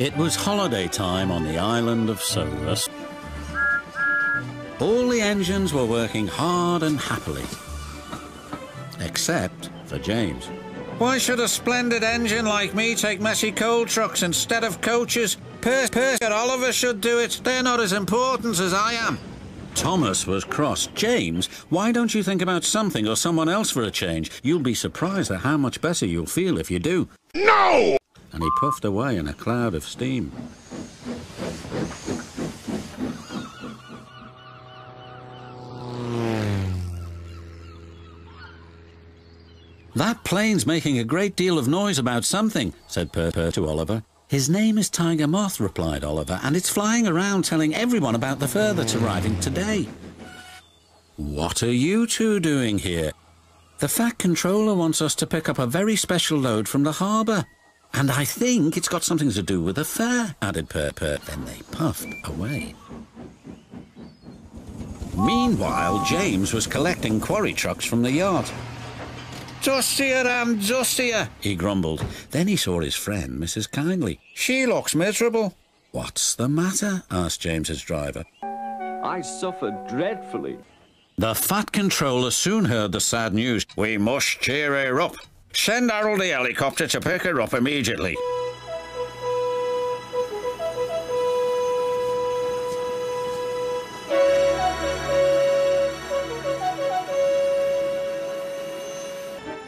It was holiday time on the island of Sodor. All the engines were working hard and happily. Except for James. Why should a splendid engine like me take messy coal trucks instead of coaches? Percy and Oliver should do it. They're not as important as I am. Thomas was cross. James, why don't you think about something or someone else for a change? You'll be surprised at how much better you'll feel if you do. No! And he puffed away in a cloud of steam. That plane's making a great deal of noise about something, said Purr to Oliver. His name is Tiger Moth, replied Oliver, and it's flying around telling everyone about the fur that's arriving today. What are you two doing here? The Fat Controller wants us to pick up a very special load from the harbour. And I think it's got something to do with the fair, added Purr. Then they puffed away. Meanwhile, James was collecting quarry trucks from the yacht. Dustier and dustier, he grumbled. Then he saw his friend, Mrs. Kyndley. She looks miserable. What's the matter? asked James's driver. I suffer dreadfully. The Fat Controller soon heard the sad news. We must cheer her up. Send Harold the helicopter to pick her up immediately.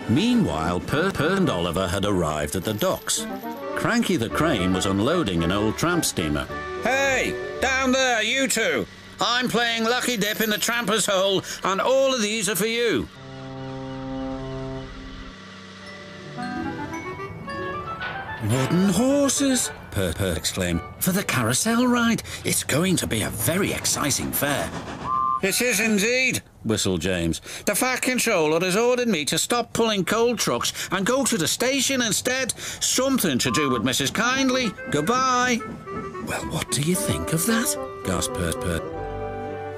Meanwhile, Purr and Oliver had arrived at the docks. Cranky the Crane was unloading an old tramp steamer. Hey, down there, you two! I'm playing Lucky Dip in the Tramper's Hole, and all of these are for you. Wooden horses, Purr exclaimed, for the carousel ride. It's going to be a very exciting fair. It is indeed, whistled James. The Fat Controller has ordered me to stop pulling coal trucks and go to the station instead. Something to do with Mrs. Kyndley. Goodbye. Well, what do you think of that? gasped Purr.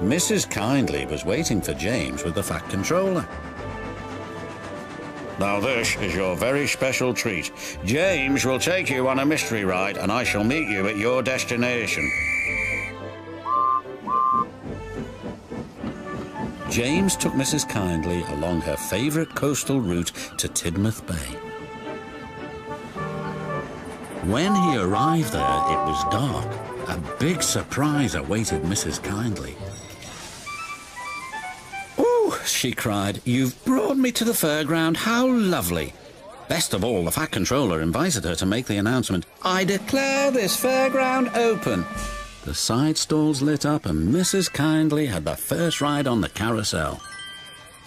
Mrs. Kyndley was waiting for James with the Fat Controller. Now this is your very special treat. James will take you on a mystery ride and I shall meet you at your destination. James took Mrs. Kyndley along her favourite coastal route to Tidmouth Bay. When he arrived there, it was dark. A big surprise awaited Mrs. Kyndley. She cried, you've brought me to the fairground. How lovely. Best of all, the Fat Controller invited her to make the announcement, I declare this fairground open. The side stalls lit up and Mrs. Kyndley had the first ride on the carousel.